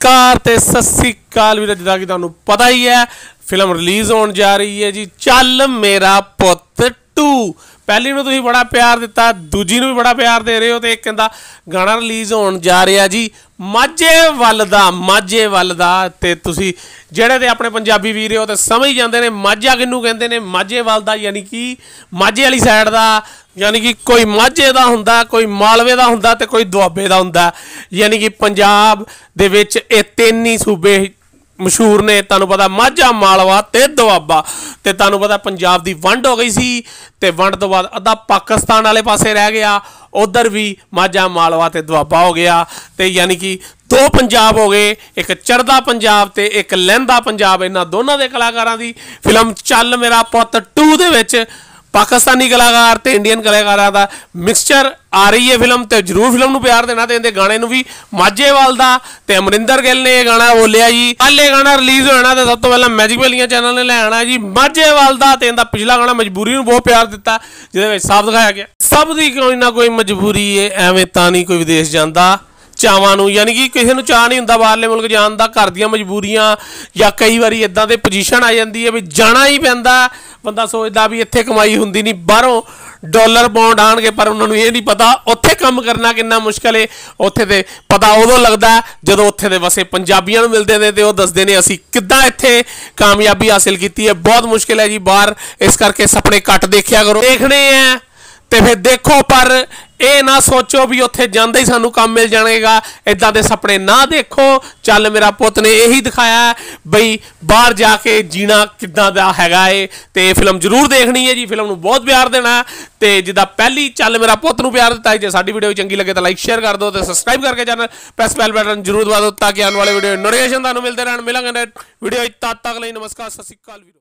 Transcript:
ਨਮਸਕਾਰ ਤੇ ਸਤਿ ਸ੍ਰੀ ਅਕਾਲ ਵੀਰ, ਜਿੱਦਾਂ ਕਿ ਤੁਹਾਨੂੰ ਪਤਾ ਹੀ ਹੈ ਫਿਲਮ ਰਿਲੀਜ਼ ਹੋਣ ਜਾ ਰਹੀ ਹੈ ਜੀ। ਚੱਲ ਮੇਰਾ ਪੁੱਤ 2 ਪਹਿਲੀ ਨੂੰ ਤੁਸੀਂ ਬੜਾ ਪਿਆਰ ਦਿੱਤਾ, ਦੂਜੀ ਨੂੰ ਵੀ ਬੜਾ ਪਿਆਰ ਦੇ ਰਹੇ ਹੋ ਤੇ ਇੱਕ ਕਹਿੰਦਾ ਗਾਣਾ ਰਿਲੀਜ਼ ਹੋਣ ਜਾ ਰਿਹਾ ਜੀ। ਮਾਝੇ ਵੱਲ ਦਾ, ਮਾਝੇ ਵੱਲ ਦਾ ਤੇ ਤੁਸੀਂ ਜਿਹੜੇ ਤੇ ਆਪਣੇ ਪੰਜਾਬੀ ਵੀਰ ਹੋ ਤੇ ਸਮਝ ਜਾਂਦੇ ਨੇ, ਮਾਝਾ ਕਿਹਨੂੰ ਕਹਿੰਦੇ ਨੇ? ਮਾਝੇ ਵੱਲ ਦਾ ਯਾਨੀ ਕਿ ਮਾਝੇ ਵਾਲੀ ਸਾਈਡ ਦਾ, ਯਾਨੀ ਕਿ ਕੋਈ ਮਾਝੇ ਦਾ ਹੁੰਦਾ, ਕੋਈ ਮਾਲਵੇ ਦਾ ਹੁੰਦਾ ਤੇ ਕੋਈ ਦੁਆਬੇ ਦਾ ਹੁੰਦਾ। ਯਾਨੀ ਕਿ ਪੰਜਾਬ ਦੇ ਵਿੱਚ ਇਹ ਤਿੰਨ ਹੀ ਸੂਬੇ ਮਸ਼ਹੂਰ ਨੇ, ਤੁਹਾਨੂੰ ਪਤਾ ਮਾਝਾ ਮਾਲਵਾ ਤੇ ਦੁਆਬਾ। ਤੇ ਤੁਹਾਨੂੰ ਪਤਾ ਪੰਜਾਬ ਦੀ ਵੰਡ ਹੋ ਗਈ ਸੀ ਤੇ ਵੰਡ ਤੋਂ ਬਾਅਦ ਅੱਧਾ ਪਾਕਿਸਤਾਨ ਵਾਲੇ ਪਾਸੇ ਰਹਿ ਗਿਆ, ਉਧਰ ਵੀ ਮਾਝਾ ਮਾਲਵਾ ਤੇ ਦੁਆਬਾ ਹੋ ਗਿਆ। ਤੇ ਯਾਨੀ ਕਿ ਦੋ ਪੰਜਾਬ ਹੋ ਗਏ, ਇੱਕ ਚੜਦਾ ਪੰਜਾਬ ਤੇ ਇੱਕ ਲਹਿੰਦਾ ਪੰਜਾਬ, ਇਹਨਾਂ ਦੋਨਾਂ ਦੇ ਕਲਾਕਾਰਾਂ ਦੀ ਫਿਲਮ ਚੱਲ ਮੇਰਾ ਪੁੱਤ 2 ਦੇ ਵਿੱਚ ਪਾਕਿਸਤਾਨੀ ਕਲਾਕਾਰ ਤੇ ਇੰਡੀਅਨ ਕਲਾਕਾਰਾਂ ਦਾ ਮਿਕਸਚਰ ਆ ਰਹੀ ਹੈ ਫਿਲਮ ਤੇ ਜਰੂਰ ਫਿਲਮ ਨੂੰ ਪਿਆਰ ਦੇਣਾ ਤੇ ਇਹਦੇ ਗਾਣੇ ਨੂੰ ਵੀ ਮਾਝੇਵਾਲ ਦਾ ਤੇ ਅਮਰਿੰਦਰ ਗਿੱਲ ਨੇ ਇਹ ਗਾਣਾ ਬੋਲਿਆ ਜੀ। ਕੱਲ ਇਹ ਗਾਣਾ ਰਿਲੀਜ਼ ਹੋਣਾ ਤੇ ਸਭ ਤੋਂ ਪਹਿਲਾਂ ਮੈਜਿਕ ਵੇਲੀਆਂ ਚੈਨਲ ਨੇ ਲੈ ਆਣਾ ਜੀ। ਮਾਝੇਵਾਲ ਦਾ ਤੇ ਇਹਦਾ ਪਿਛਲਾ ਗਾਣਾ ਮਜਬੂਰੀ ਨੂੰ ਬਹੁਤ ਪਿਆਰ ਦਿੱਤਾ, ਜਿਹਦੇ ਵਿੱਚ ਸਾਫ਼ ਦਿਖਾਇਆ ਗਿਆ। ਸਭ ਦੀ ਕੋਈ ਨਾ ਕੋਈ ਮਜਬੂਰੀ ਹੈ ਐਵੇਂ ਤਾਂ ਨਹੀਂ ਕੋਈ ਵਿਦੇਸ਼ ਜਾਂਦਾ। ਚਾਵਾਂ ਨੂੰ, ਯਾਨੀ ਕਿ ਕਿਸੇ ਨੂੰ ਚਾਹ ਨਹੀਂ ਹੁੰਦਾ ਬਾਹਰਲੇ ਮੁਲਕ ਜਾਣ ਦਾ, ਘਰ ਦੀਆਂ ਮਜਬੂਰੀਆਂ ਜਾਂ ਕਈ ਵਾਰੀ ਇਦਾਂ ਦੇ ਪੋਜੀਸ਼ਨ ਆ ਜਾਂਦੀ ਹੈ ਵੀ ਜਾਣਾ ਹੀ ਪੈਂਦਾ। ਬੰਦਾ ਸੋਚਦਾ ਵੀ ਇੱਥੇ ਕਮਾਈ ਹੁੰਦੀ ਨਹੀਂ, ਬਾਹਰੋਂ ਡਾਲਰ ਬੌਂਡ ਆਣਗੇ, ਪਰ ਉਹਨਾਂ ਨੂੰ ਇਹ ਨਹੀਂ ਪਤਾ ਉੱਥੇ ਕੰਮ ਕਰਨਾ ਕਿੰਨਾ ਮੁਸ਼ਕਲ ਏ। ਉੱਥੇ ਤੇ ਪਤਾ ਉਦੋਂ ਲੱਗਦਾ ਜਦੋਂ ਉੱਥੇ ਦੇ ਵਸੇ ਪੰਜਾਬੀਆਂ ਨੂੰ ਮਿਲਦੇ ਨੇ ਤੇ ਉਹ ਦੱਸਦੇ ਨੇ, ਅਸੀਂ ਕਿੱਦਾਂ ਇੱਥੇ ਕਾਮਯਾਬੀ ਹਾਸਿਲ ਕੀਤੀ ਹੈ? ਬਹੁਤ ਮੁਸ਼ਕਲ ਹੈ ਜੀ, ਬਾਹਰ ਇਸ ਕਰਕੇ ਸੁਪਨੇ ਘੱਟ ਦੇਖਿਆ ਕਰੋ। ਦੇਖਣੇ ਆ ਤੇ ਫਿਰ ਦੇਖੋ ਪਰ ਇਹ ਨਾ ਸੋਚੋ ਵੀ ਉੱਥੇ ਜਾਂਦੇ ਹੀ ਸਾਨੂੰ ਕੰਮ ਮਿਲ ਜਾਣੇਗਾ ਇਦਾਂ ਦੇ ਸੁਪਨੇ ਨਾ ਦੇਖੋ। ਚੱਲ ਮੇਰਾ ਪੁੱਤ ਨੇ ਇਹੀ ਦਿਖਾਇਆ ਬਈ ਬਾਹਰ ਜਾ ਕੇ ਜੀਣਾ ਕਿੱਦਾਂ ਦਾ ਹੈਗਾ ਏ। ਤੇ ਫਿਲਮ ਜ਼ਰੂਰ ਦੇਖਣੀ ਹੈ ਜੀ, ਫਿਲਮ ਨੂੰ ਬਹੁਤ ਪਿਆਰ ਦੇਣਾ ਤੇ ਜਿੱਦਾਂ ਪਹਿਲੀ ਚੱਲ ਮੇਰਾ ਪੁੱਤ ਨੂੰ ਪਿਆਰ ਦਿੱਤਾ ਜੇ ਸਾਡੀ ਵੀਡੀਓ ਚੰਗੀ ਲੱਗੇ ਤਾਂ ਲਾਈਕ ਸ਼ੇਅਰ ਕਰ ਦਿਓ ਤੇ ਸਬਸਕ੍ਰਾਈਬ ਕਰਕੇ ਚੈਨਲ ਪ੍ਰੈਸ ਬੈਲ ਬਟਨ ਜ਼ਰੂਰ ਦਬਾ ਦਿਓ ਤਾਂ ਕਿ ਆਉਣ ਵਾਲੇ ਵੀਡੀਓ ਨੋਟੀਫਿਕੇਸ਼ਨ ਤੁਹਾਨੂੰ ਮਿਲਦੇ ਰਹਿਣ। ਮਿਲਾਂਗੇ ਵੀਡੀਓ ਤਦ ਤੱਕ ਲਈ ਨਮਸਕਾਰ, ਸਤਿ ਸ਼੍ਰੀ ਅਕਾਲ ਵੀਰੋ।